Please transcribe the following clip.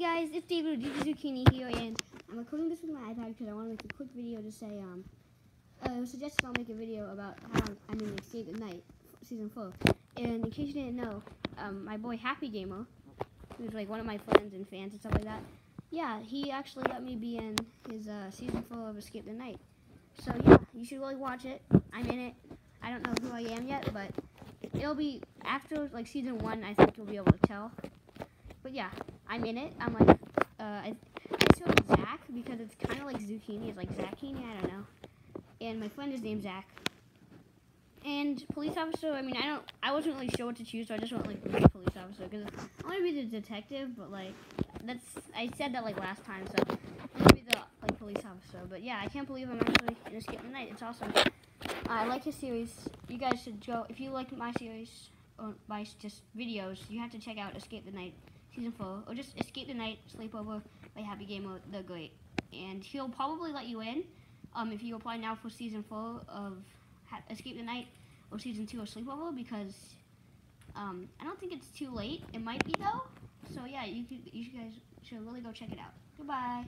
guys, it's David with Zucchini here, and I'm recording this with my iPad because I want to make a quick video to say, um, uh, it was suggested I'll make a video about how I'm in Escape the Night, season 4. And in case you didn't know, um, my boy Happy Gamer, who's like one of my friends and fans and stuff like that, yeah, he actually let me be in his uh, season 4 of Escape the Night. So yeah, you should really watch it. I'm in it. I don't know who I am yet, but it'll be after like season 1, I think you'll be able to tell. But yeah, I'm in it. I'm like, uh, I, I chose Zach because it's kind of like zucchini. It's like Zacchini, I don't know. And my friend is named Zach. And police officer, I mean, I don't, I wasn't really sure what to choose, so I just went like police officer because I want to be the detective, but like, that's, I said that like last time, so I'm gonna be the like police officer. But yeah, I can't believe I'm actually in Escape the Night. It's awesome. I like his series. You guys should go if you like my series or my just videos. You have to check out Escape the Night season four, or just Escape the Night Sleepover by Happy Gamer. They're great, and he'll probably let you in um, if you apply now for season four of ha Escape the Night or season two of Sleepover because um, I don't think it's too late. It might be though. So yeah, you could, you guys should really go check it out. Goodbye.